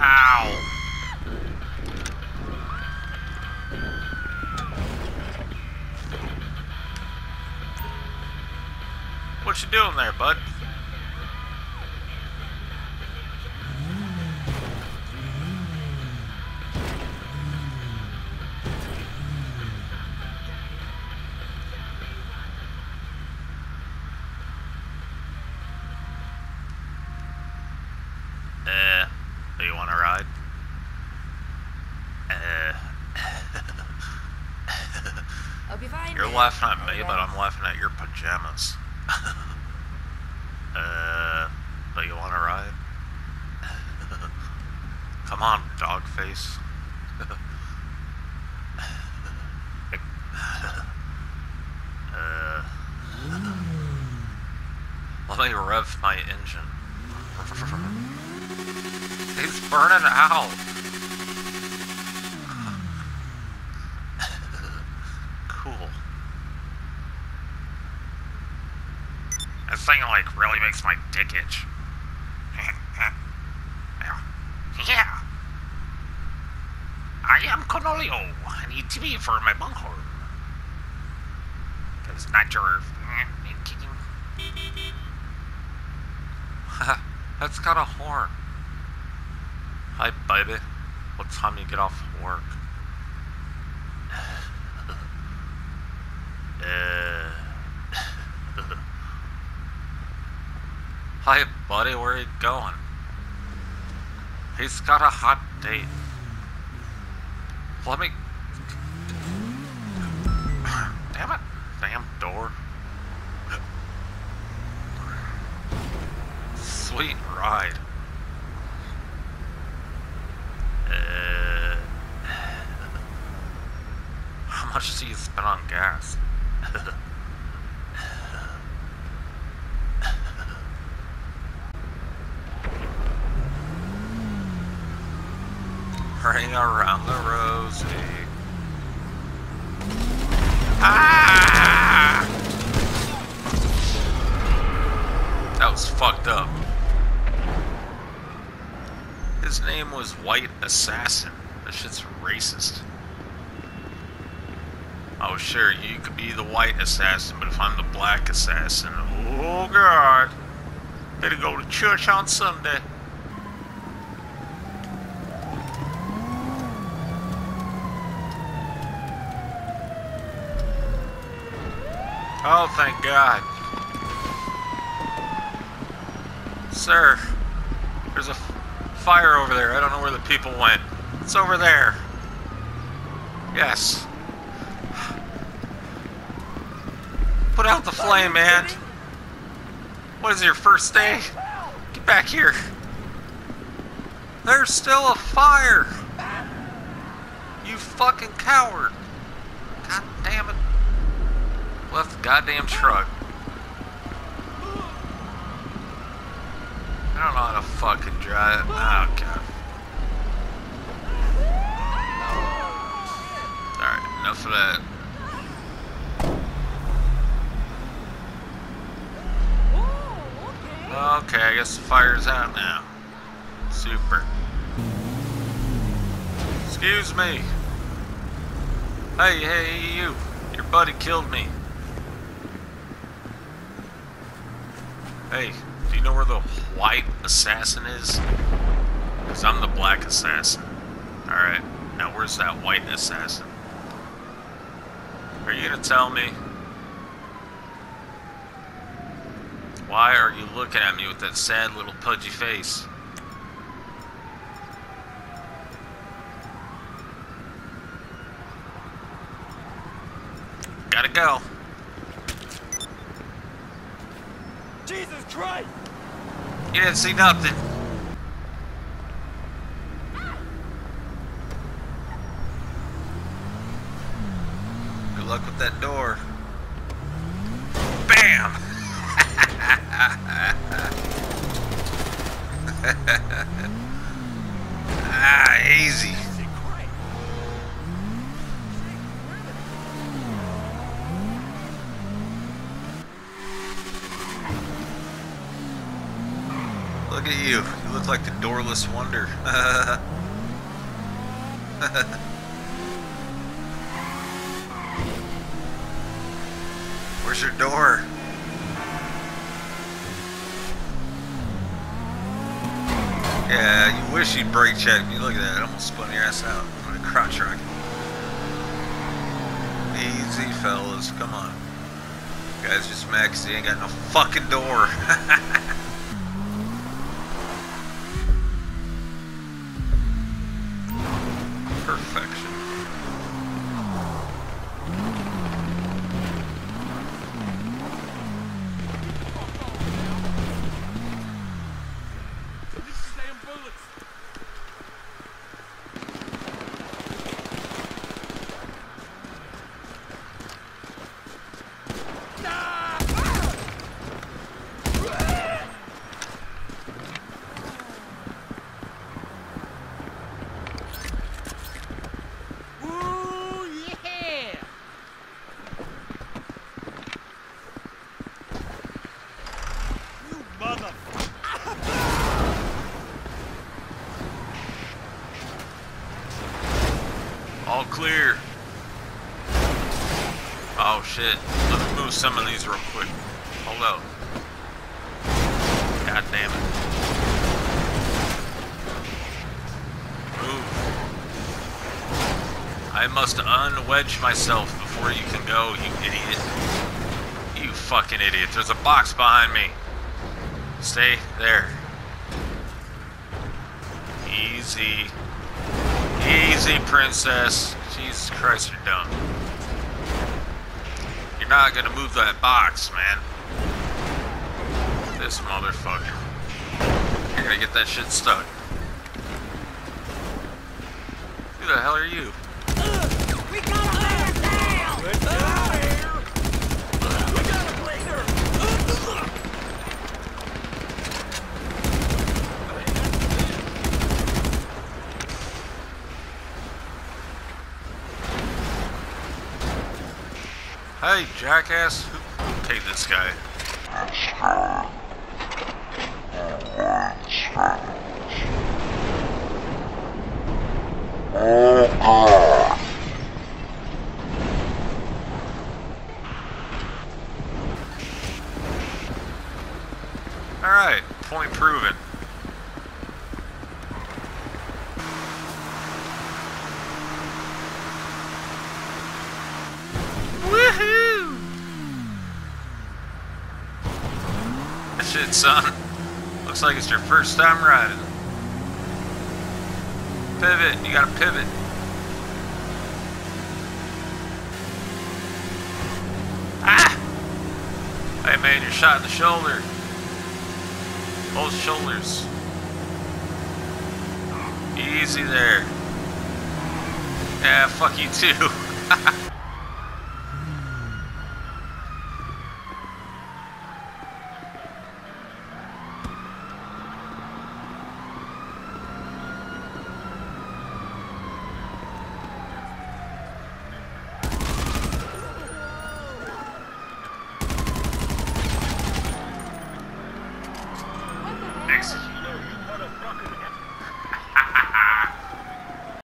Ow. What you doing there, bud? Hope you find you're laughing at me, but I'm laughing at your pajamas. uh, do you want to ride? Come on, dog face. uh, let me rev my engine. He's burning out. cool. This thing like really makes my dick itch. yeah. yeah. I am Cornholio. I need TV for my bunghorn. That's not your kicking. That's got a horn. Hi, baby. What time you get off work? Uh. Hi, buddy. Where are you going? He's got a hot date. Let me. Damn it. Damn door. Sweet ride. Uh, how much do you spend on gas? around the rosy. Ah! That was fucked up. His name was White Assassin. That shit's racist. Oh, sure, you could be the white assassin, but if I'm the black assassin, oh god. Better go to church on Sunday. Oh, thank God. Sir, there's a fire over there. I don't know where the people went. It's over there. Yes. Put out the flame, man. What is your first day? Get back here. There's still a fire. You fucking coward. God damn it. Left the goddamn truck. I don't know how to fucking drive. Oh, God. Alright, enough of that. Okay, I guess the fire's out now. Super. Excuse me. Hey, hey, you. Your buddy killed me. Hey, do you know where the white assassin is? Because I'm the black assassin. Alright, now where's that white assassin? Are you gonna tell me? Why are you looking at me with that sad little pudgy face? Gotta go. Jesus Christ! You didn't see nothing. like the doorless wonder. Where's your door? Yeah, you wish you'd brake check me. Look at that, I almost spun your ass out. I'm gonna crotch rock. Easy, fellas, come on. You guys just max, you ain't got no fucking door. Perfection. These damn bullets. Ooh, yeah! You mother. All clear. Oh shit. Let me move some of these real quick. Hold up. God damn it. Move. I must unwedge myself before you can go, you idiot. You fucking idiot. There's a box behind me. Stay there. Easy. Easy, princess. Jesus Christ, you're dumb. You're not gonna move that box, man. This motherfucker. You're gonna get that shit stuck. Who the hell are you? We got a man down! Let's get out of here. We got a bleeder. Hey, jackass. Who paid this guy? Alright, point proven. Shit, son. Looks like it's your first time riding. Pivot, you gotta pivot. Ah! Hey man, you're shot in the shoulder. Both shoulders. Easy there. Yeah, fuck you too.